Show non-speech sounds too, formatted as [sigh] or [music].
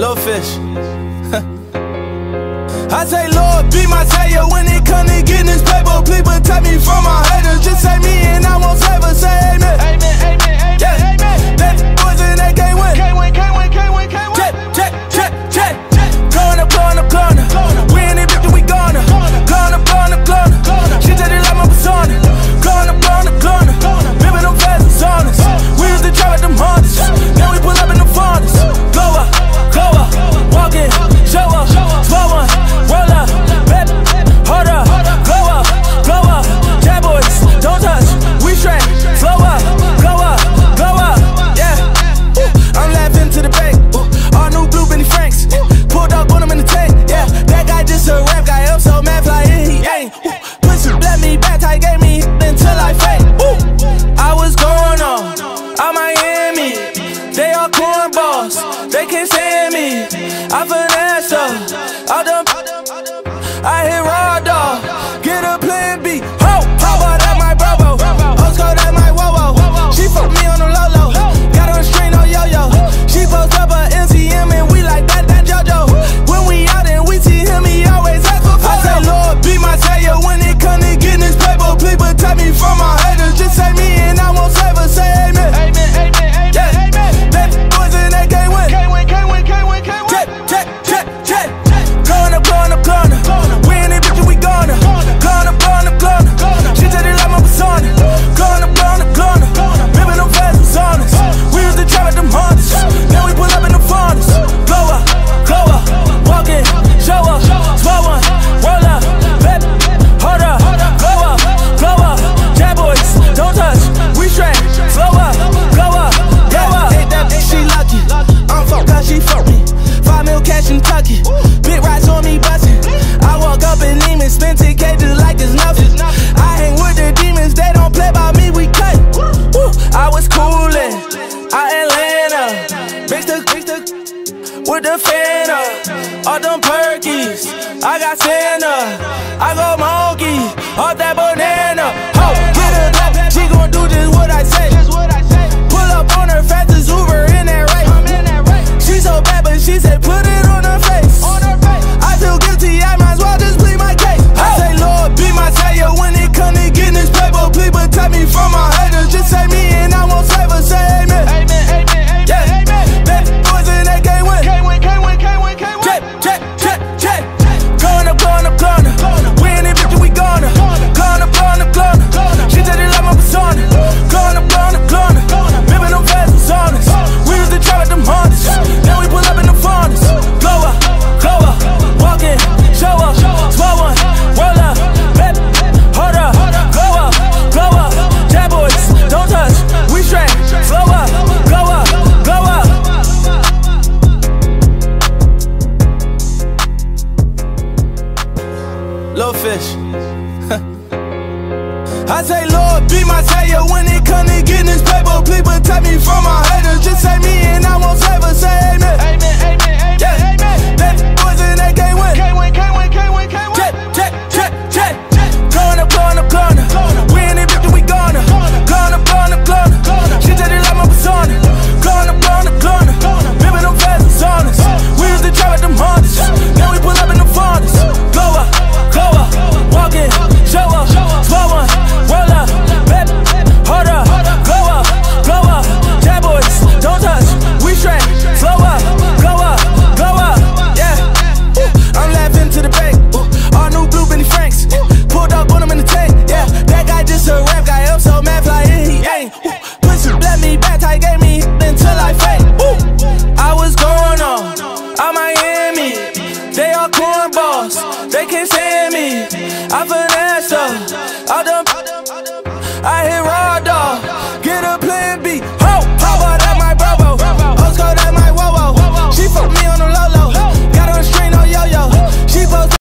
Lil Fish. [laughs] I say, Lord, be my savior when it come to getting this paper. Please protect me from my haters. can't stand me. I finesse up. All them, I. All them perkies, I got Santa. I got my [laughs] I say, Lord, be my savior when it comes to getting this paper. They can't say